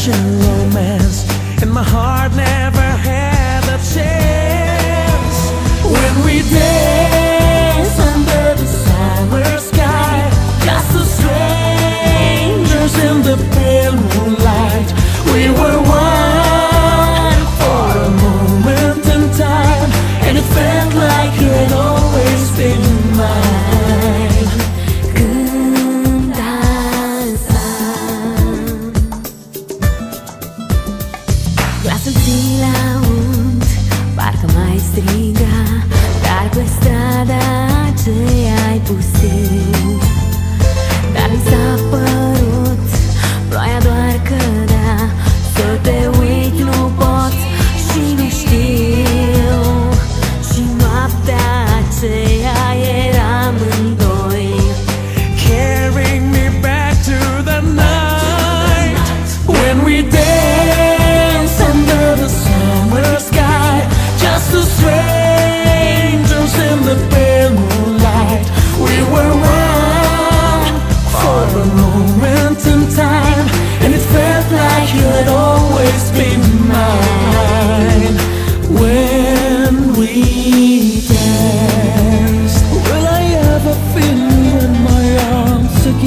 passion, romance, and my heart never had a chance. When we dance Glasul ți-l aud, parcă mai striga Dar pe strada ce ai pus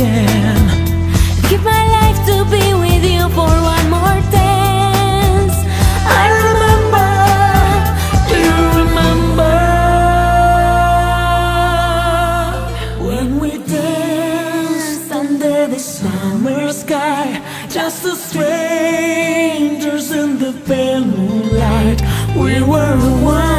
again? Give my life to be with you for one more dance. I remember, do you remember when we danced under the summer sky? Just the strangers in the pale moonlight. We were one